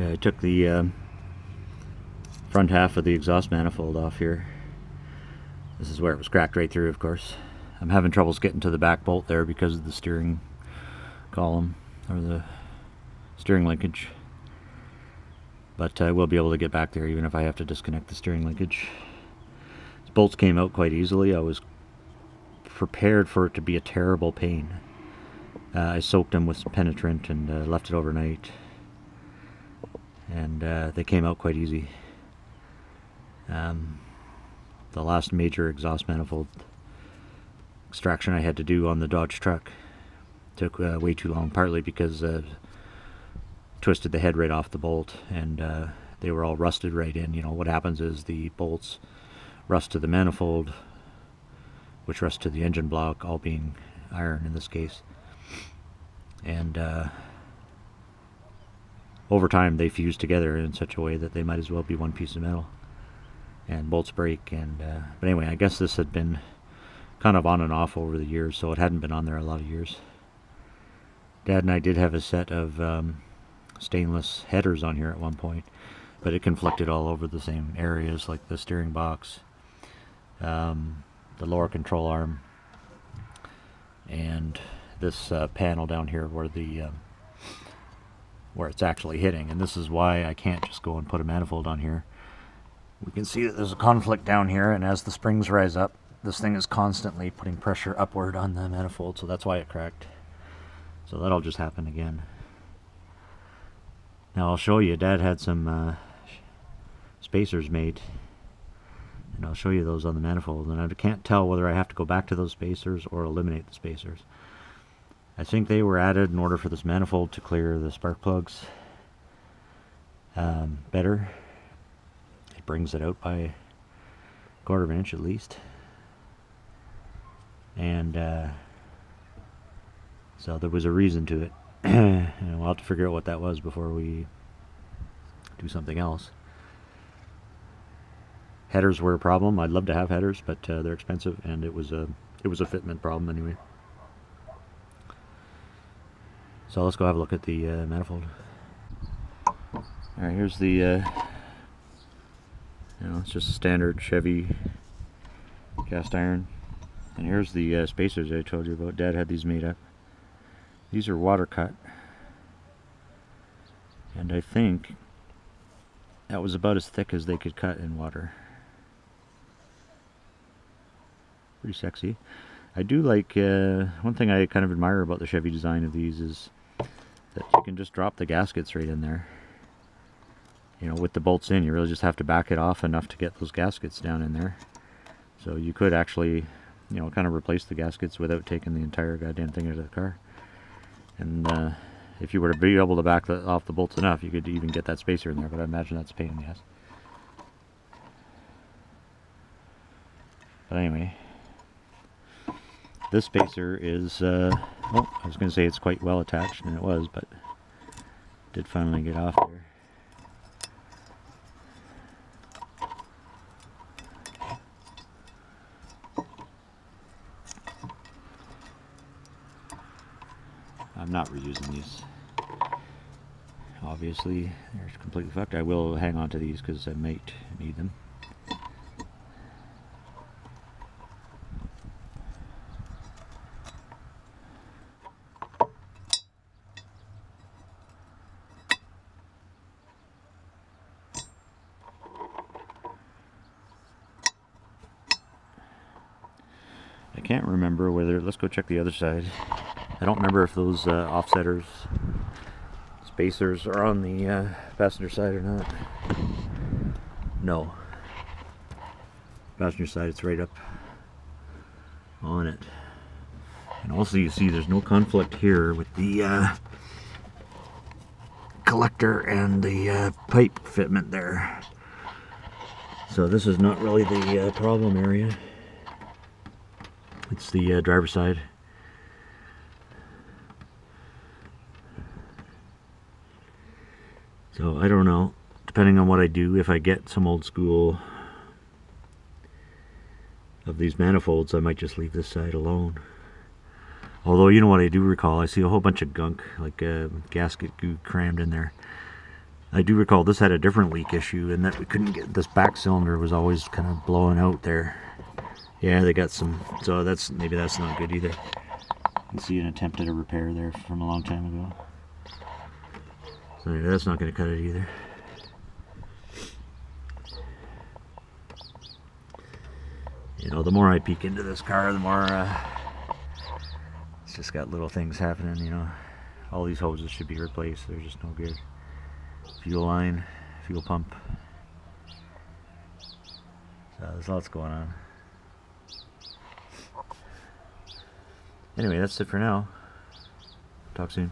Yeah, I took the um, front half of the exhaust manifold off here. This is where it was cracked right through, of course. I'm having troubles getting to the back bolt there because of the steering column or the steering linkage. But I will be able to get back there even if I have to disconnect the steering linkage. These bolts came out quite easily. I was prepared for it to be a terrible pain. Uh, I soaked them with penetrant and uh, left it overnight. And uh, they came out quite easy. Um, the last major exhaust manifold extraction I had to do on the Dodge truck took uh, way too long, partly because uh, twisted the head right off the bolt and uh, they were all rusted right in. You know, what happens is the bolts rust to the manifold, which rust to the engine block, all being iron in this case. And uh, over time they fuse together in such a way that they might as well be one piece of metal. And bolts break and, uh, but anyway, I guess this had been kind of on and off over the years, so it hadn't been on there a lot of years. Dad and I did have a set of um, stainless headers on here at one point, but it conflicted all over the same areas like the steering box, um, the lower control arm, and this uh, panel down here where the um, where it's actually hitting. And this is why I can't just go and put a manifold on here. We can see that there's a conflict down here, and as the springs rise up, this thing is constantly putting pressure upward on the manifold, so that's why it cracked. So that'll just happen again. Now I'll show you, Dad had some uh, spacers made. And I'll show you those on the manifold. And I can't tell whether I have to go back to those spacers or eliminate the spacers. I think they were added in order for this manifold to clear the spark plugs um, better. It brings it out by a quarter of an inch at least. And uh, so there was a reason to it. and we'll have to figure out what that was before we do something else. Headers were a problem. I'd love to have headers, but uh, they're expensive, and it was a it was a fitment problem anyway. So let's go have a look at the uh, manifold. All right, here's the uh, you know it's just a standard Chevy cast iron, and here's the uh, spacers I told you about. Dad had these made up. These are water cut. And I think that was about as thick as they could cut in water. Pretty sexy. I do like, uh, one thing I kind of admire about the Chevy design of these is that you can just drop the gaskets right in there. You know, with the bolts in, you really just have to back it off enough to get those gaskets down in there. So you could actually, you know, kind of replace the gaskets without taking the entire goddamn thing out of the car. And uh, if you were to be able to back the, off the bolts enough, you could even get that spacer in there, but I imagine that's a pain in the ass. But anyway, this spacer is, uh, oh, I was going to say it's quite well attached, and it was, but did finally get off there. I'm not reusing these. Obviously, they're completely fucked. I will hang on to these because I might need them. Can't remember whether, let's go check the other side. I don't remember if those uh, offsetters, spacers are on the uh, passenger side or not. No. Passenger side, it's right up on it. And also you see there's no conflict here with the uh, collector and the uh, pipe fitment there. So this is not really the uh, problem area. It's the uh, driver's side. So I don't know, depending on what I do, if I get some old school of these manifolds, I might just leave this side alone. Although, you know what I do recall, I see a whole bunch of gunk, like uh, gasket goo crammed in there. I do recall this had a different leak issue and that we couldn't get this back cylinder was always kind of blowing out there. Yeah, they got some, so that's maybe that's not good either. You see an attempt at a repair there from a long time ago. So that's not going to cut it either. You know, the more I peek into this car, the more uh, it's just got little things happening. You know, all these hoses should be replaced. They're just no good. Fuel line, fuel pump. So there's lots going on. Anyway, that's it for now. Talk soon.